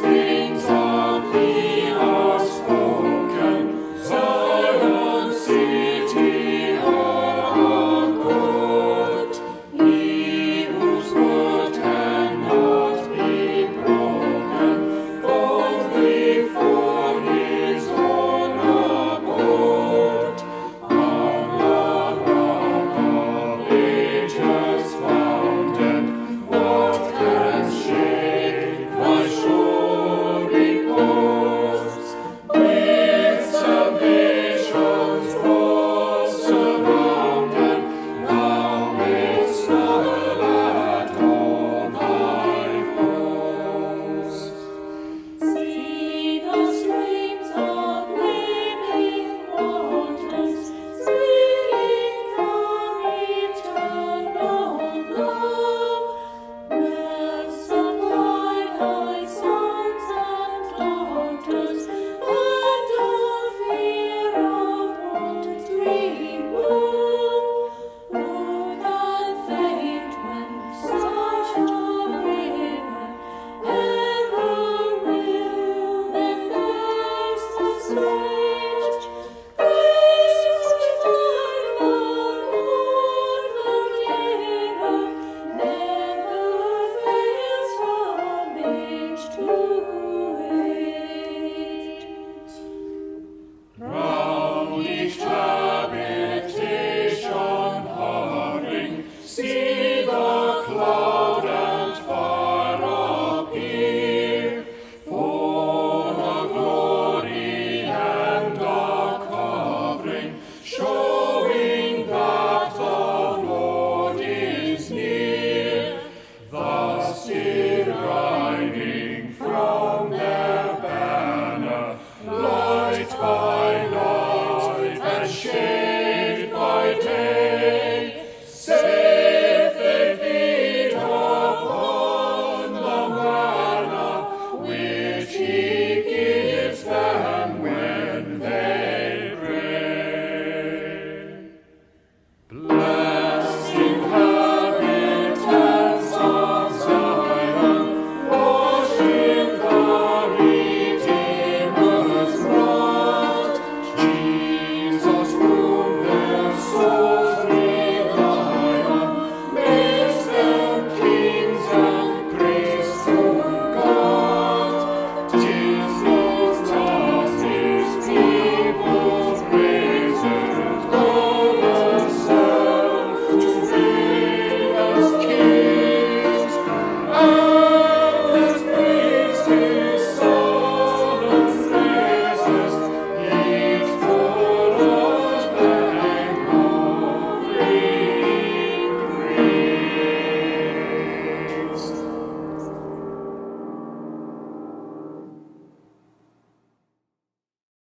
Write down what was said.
Deus.